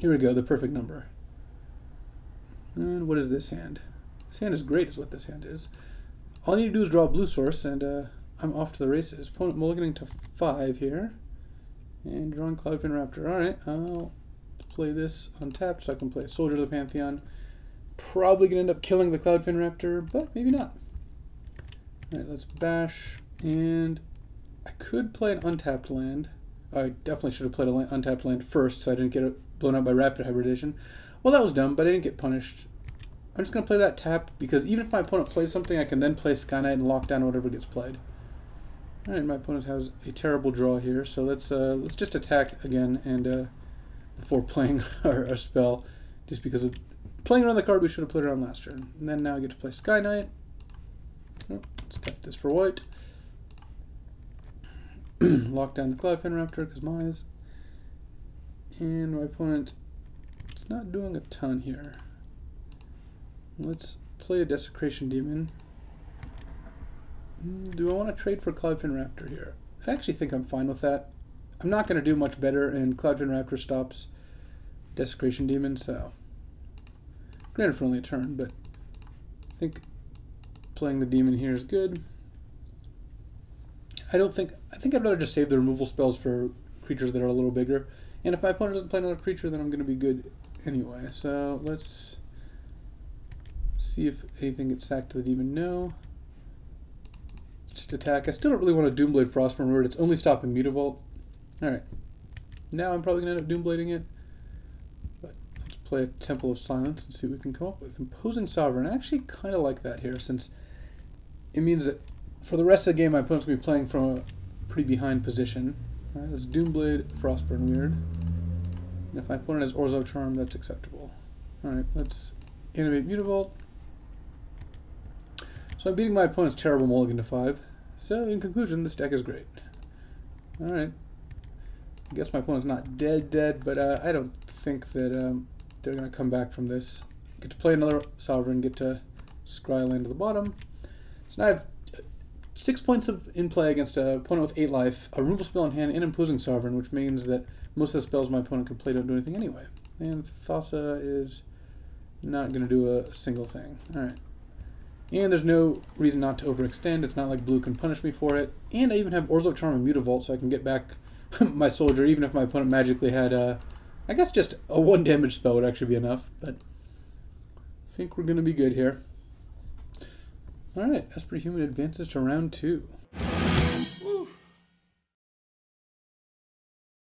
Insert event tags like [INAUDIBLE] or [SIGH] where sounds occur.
Here we go, the perfect number. And what is this hand? This hand is great, is what this hand is. All I need to do is draw a blue source, and uh, I'm off to the races. Opponent mulliganing to 5 here. And drawing Cloudfin Raptor. Alright, I'll play this untapped so I can play Soldier of the Pantheon. Probably going to end up killing the Cloudfin Raptor, but maybe not. Alright, let's bash. And I could play an untapped land. I definitely should have played an untapped land first so I didn't get blown out by rapid hybridization. Well, that was dumb, but I didn't get punished. I'm just going to play that tap because even if my opponent plays something, I can then play Sky Knight and lock down whatever gets played. All right, my opponent has a terrible draw here, so let's uh, let's just attack again and uh, before [LAUGHS] playing our, our, spell, just because of playing around the card we should have played around last turn. And then now I get to play Sky Knight. Oh, let's tap this for white. [CLEARS THROAT] Lock down the Cloudfin Raptor because Mize. And my opponent is not doing a ton here. Let's play a Desecration Demon. Hmm, do I want to trade for Cloudfin Raptor here? I actually think I'm fine with that. I'm not going to do much better, and Cloudfin Raptor stops Desecration Demon, so... Granted for only a turn, but I think playing the demon here is good. I don't think... I think I'd rather just save the removal spells for creatures that are a little bigger. And if my opponent doesn't play another creature, then I'm going to be good anyway. So let's see if anything gets sacked to the demon. No just attack. I still don't really want to Doomblade Frostburn Weird. It's only stopping Mutavault. Alright. Now I'm probably going to end up Doomblading it. But let's play a Temple of Silence and see what we can come up with. Imposing Sovereign. I actually kind of like that here since it means that for the rest of the game my opponent's going to be playing from a pretty behind position. Alright, let's Doomblade Frostburn Weird. And if my opponent has Orzhov Charm, that's acceptable. Alright, let's animate Mutavault. So I'm beating my opponent's terrible mulligan to 5. So, in conclusion, this deck is great. Alright. I guess my opponent's not dead dead, but uh, I don't think that um, they're going to come back from this. Get to play another Sovereign, get to scry land to the bottom. So now I have six points of in play against uh, a opponent with eight life, a removal spell in hand, and imposing Sovereign, which means that most of the spells my opponent can play don't do anything anyway. And Thassa is not going to do a single thing. Alright. And there's no reason not to overextend. It's not like blue can punish me for it. And I even have Orzhov Charm and Mutavault, so I can get back [LAUGHS] my soldier, even if my opponent magically had, a... I guess just a one damage spell would actually be enough. But I think we're going to be good here. All right, Esper Human advances to round two.